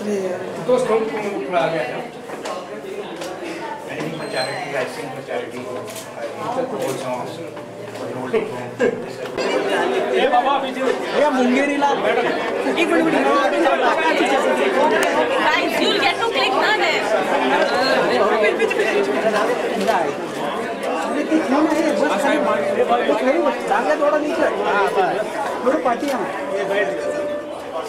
तो पीछे मुंगेरीला एक minute you'll get to click na there. चांगल्या थोडा नीचे थोडं पाठी आहे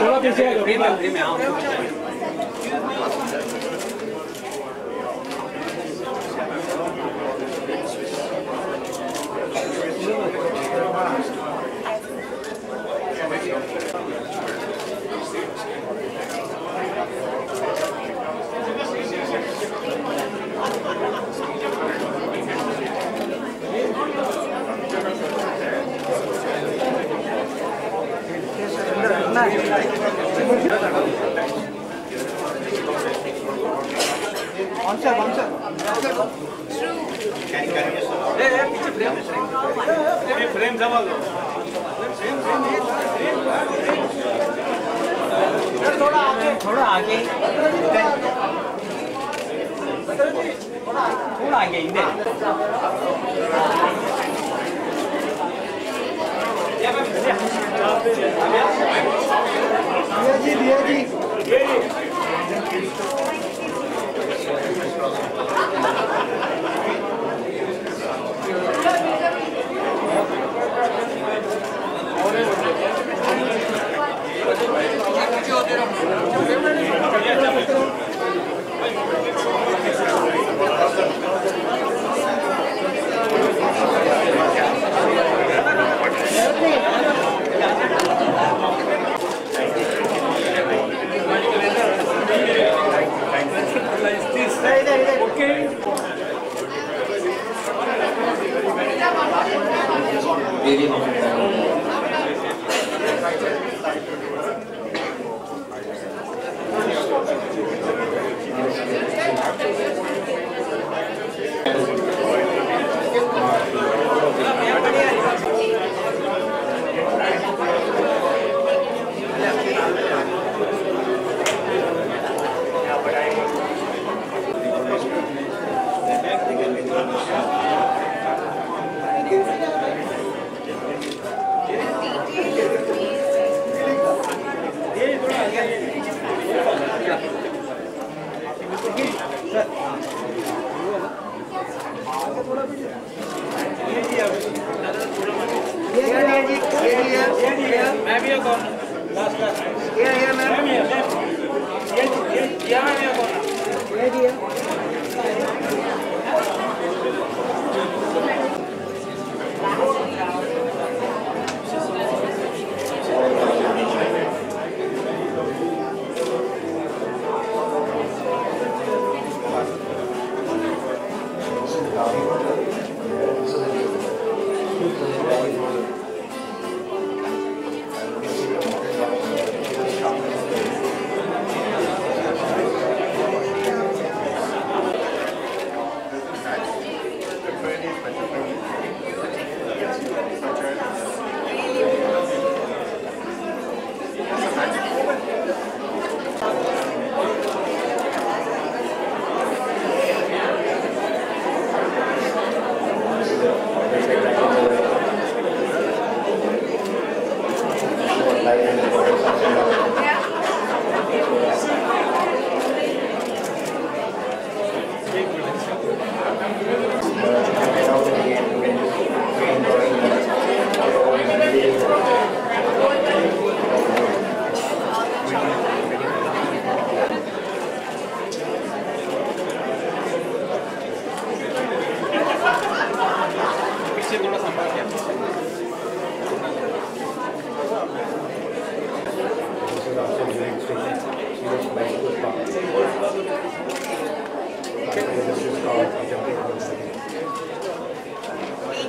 थोड़ा पीछे क्या चाह रहे ये जी क्या बात है Why is that? थोड़ा पीछे आ जाओ कौन सा कौन सा फ्रेम जमा दो थोड़ा आगे थोड़ा आगे थोड़ा आगे इधर Yedi, yedi. Yedi. 弟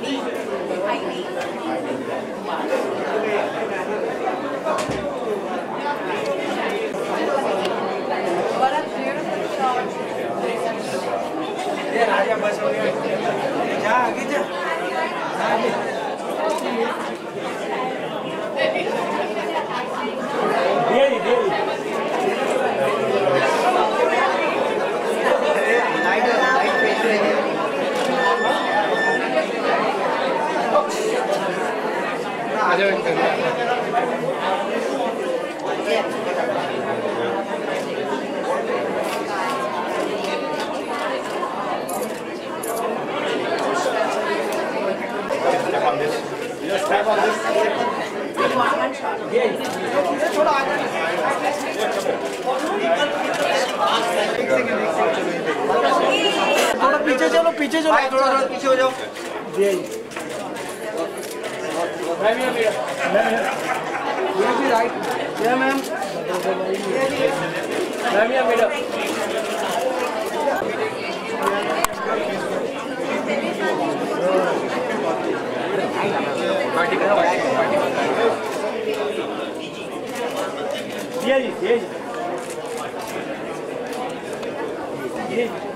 弟，弟弟，妈。来呀，来呀，来呀！来呀，来呀，来呀！थोड़ा पीछे चलो पीछे चलो। थोड़ा थोड़ा पीछे हो जाओ। जी। Ma'am, here, here. Ma'am, here. You will be right. Yeah, ma'am. Ma'am, here, madam. Yeah, yeah, yeah. Yeah.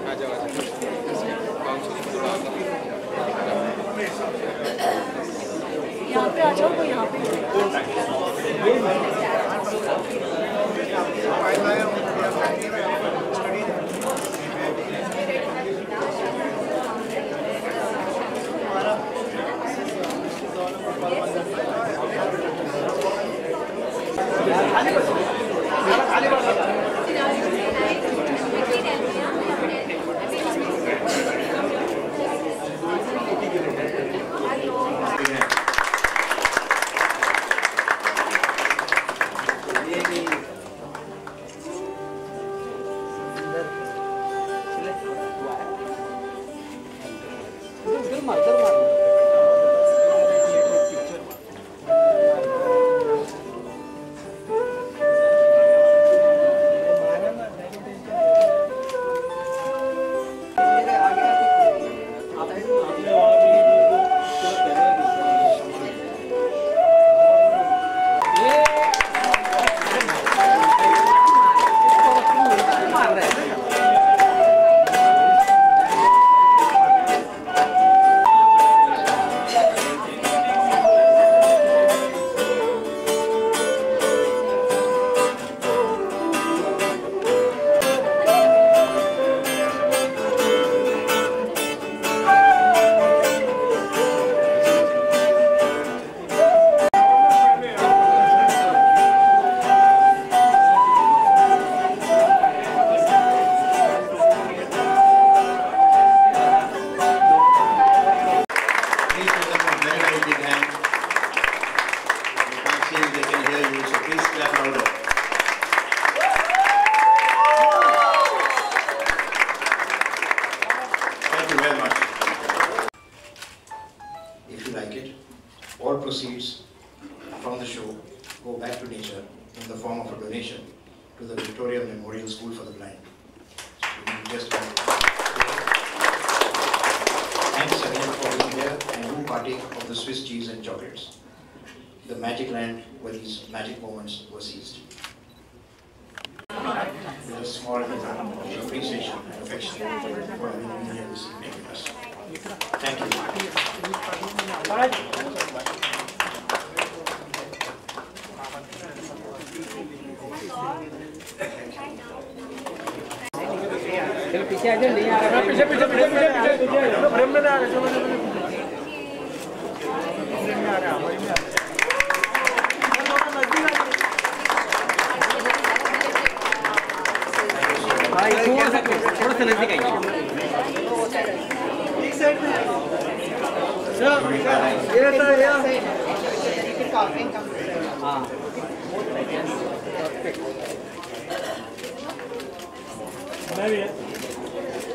交不了。From the show go back to nature in the form of a donation to the Victoria Memorial School for the Blind. Just Thanks again for being here and do partake of the Swiss cheese and chocolates. The magic land where these magic moments were seized. With a small appreciation and affection for having been here this evening with us. Thank you. पीछे पीछे पीछे पीछे पीछे पीछे frame आ frame में आ रहा है। में आ रहा भाई थोड़ा सा थोड़ा सा नज़दीक आइए एक साइड में ये तो ये हाँ मैं भी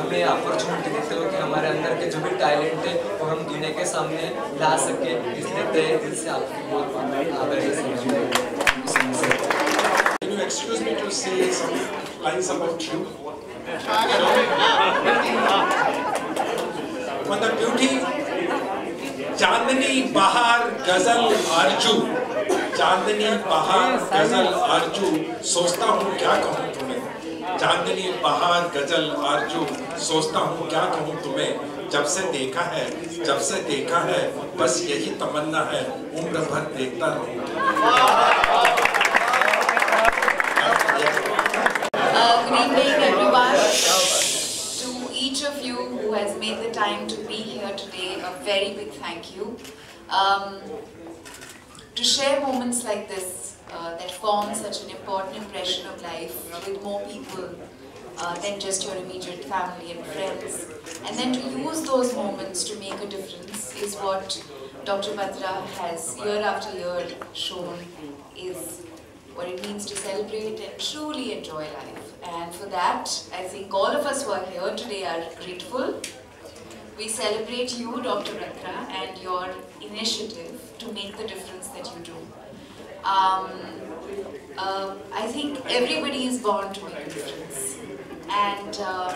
हमें अपॉर्चुनिटी देते हो कि हमारे अंदर के जो भी टैलेंट है वो हम दुनिया के सामने ला सके इसलिए तय दिल से आपकी बहुत बहुत excuse me to say some lines about you? On beauty, चांदनी बहार गज़ल आरज़ू चांदनी बहार गज़ल आरज़ू सोचता हूँ क्या कहूँ तुम्हें चांदनी बहार गज़ल आरज़ू सोचता हूँ क्या कहूँ तुम्हें जब से देखा है जब से देखा है बस यही तमन्ना है उम्र भर देखता रहूँ Uh, good evening, everyone. To each of you who has made the time to be here today, a very big thank you. Um, to share moments like this uh, that form such an important impression of life with more people uh, than just your immediate family and friends, and then to use those moments to make a difference is what Dr. Batra has year after year shown is what it means to celebrate and truly enjoy life. And for that, I think all of us who are here today are grateful. We celebrate you, Dr. Ratra, and your initiative to make the difference that you do. Um, uh, I think everybody is born to make a difference. And uh,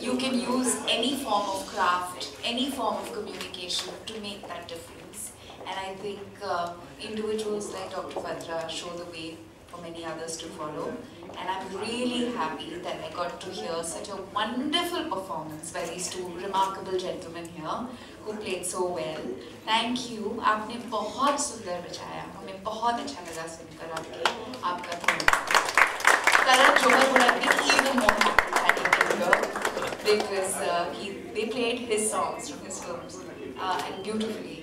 you can use any form of craft, any form of communication to make that difference. And I think uh, individuals like Dr. Batra show the way for many others to follow. And I'm really happy that I got to hear such a wonderful performance by these two remarkable gentlemen here who played so well. Thank you. आपने बहुत सुंदर बजाया हमें बहुत अच्छा लगा सुनकर आपके आपका धन्यवाद Karan Johar would have been even more happy had he been here because uh, he, they played his songs from his films uh, and beautifully.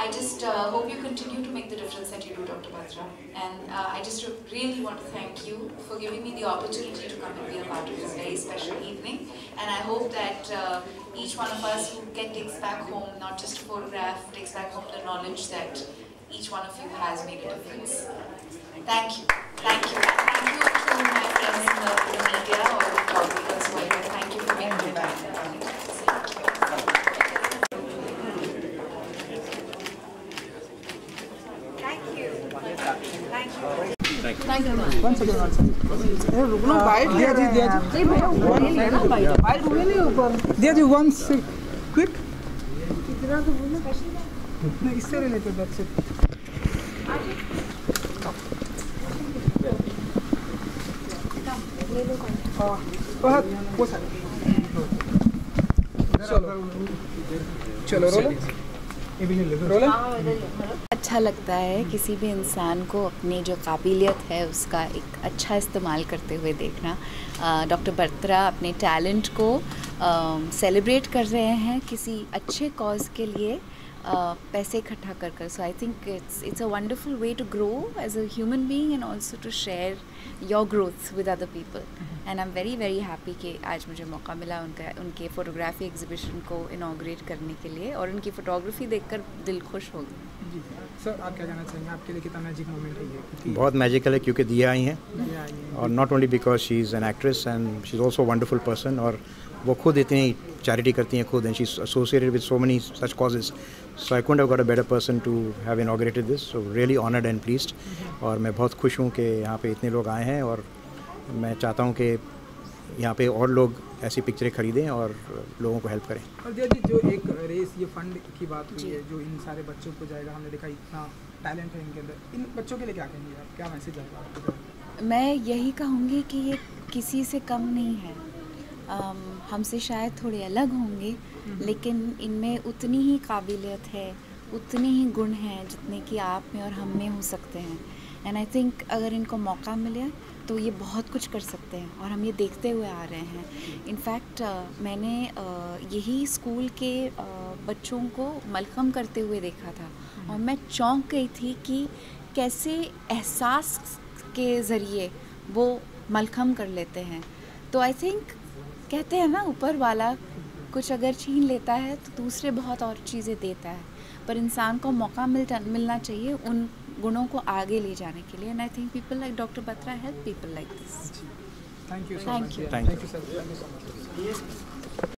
I just uh, hope you continue to make the difference that you do, Dr. Batra. And uh, I just really want to thank you for giving me the opportunity to come and be a part of this very special evening. And I hope that uh, each one of us who get takes back home, not just a photograph, takes back home the knowledge that each one of you has made a difference. Thank you. Thank you. Thank you रुकना bite दिया जी दिया जी। नहीं भैया ले लिया ना bite bite हुए नहीं ऊपर। दिया जी वन से क्विक कितना तो बोलना? नहीं इससे रिलेटेड दैट्स इट हाँ वो सर। चलो चलो रोलो। अच्छा लगता है किसी भी इंसान को अपनी जो काबिलियत है उसका एक अच्छा इस्तेमाल करते हुए देखना। डॉक्टर बत्रा अपने टैलेंट को सेलिब्रेट कर रहे हैं किसी अच्छे कॉज के लिए। पैसे इकट्ठा कर कर so I think it's it's a wonderful way to grow as a human being and also to share your growth with other people and I am very very happy कि आज मुझे मौका मिला उनका उनके फ़ोटोग्राफी एग्जीबिशन को inaugurate करने के लिए और उनकी फ़ोटोग्राफी देखकर दिल खुश हो गया जी। सर आप क्या कहना चाहेंगे? आपके लिए कितना मैजिक मोमेंट है? ये बहुत मैजिकल है क्योंकि दिया हैं। आई है। और not only because she is an actress and she is also wonderful person और वो खुद इतनी चैरिटी करती हैं खुद and she associated with so many such causes so I could have got a better person to have inaugurated this so really honoured and pleased और मैं बहुत खुश हूँ कि यहाँ पे इतने लोग आए हैं और मैं चाहता हूँ कि यहाँ पे और लोग ऐसी पिक्चरें खरीदें और लोगों को हेल्प करें। और दिया जी जो एक रेस ये फंड की बात हुई है जो इन सारे बच्चों को जाएगा हमने देखा इतना टैलेंट है इनके अंदर। इन बच्चों के लिए क्या कहेंगे आप? क्या मैसेज आएगा आपके? मैं यही कहूँगी कि ये किसी से कम नहीं है। हमसे शायद थोड़े अलग होंगे लेकिन इनमें उतनी ही काबिलियत है उतने ही गुण हैं जितने कि आप में और हम में हो सकते हैं। एंड आई थिंक अगर इनको मौका मिले तो ये बहुत कुछ कर सकते हैं और हम ये देखते हुए आ रहे हैं। इनफैक्ट uh, मैंने uh, यही स्कूल के uh, बच्चों को मलखम करते हुए देखा था और मैं चौंक गई थी कि कैसे एहसास के ज़रिए वो मलखम कर लेते हैं। तो आई थिंक कहते हैं ना ऊपर वाला कुछ अगर छीन लेता है तो दूसरे बहुत और चीज़ें देता है। पर इंसान को मौका मिल मिलना चाहिए उन गुणों को आगे ले जाने के लिए। And I think people like doctor Batra help people like this thank you. Thank you thank you so much